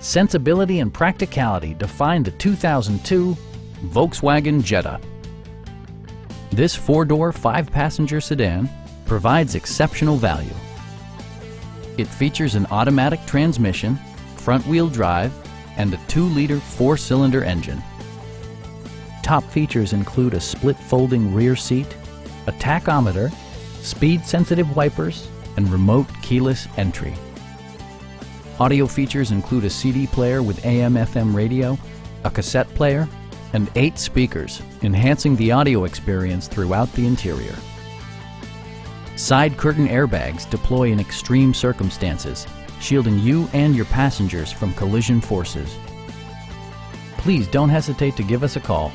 sensibility and practicality define the 2002 Volkswagen Jetta. This four-door, five-passenger sedan provides exceptional value. It features an automatic transmission, front-wheel drive, and a 2-liter four-cylinder engine. Top features include a split folding rear seat, a tachometer, speed-sensitive wipers, and remote keyless entry. Audio features include a CD player with AM-FM radio, a cassette player, and eight speakers, enhancing the audio experience throughout the interior. Side curtain airbags deploy in extreme circumstances, shielding you and your passengers from collision forces. Please don't hesitate to give us a call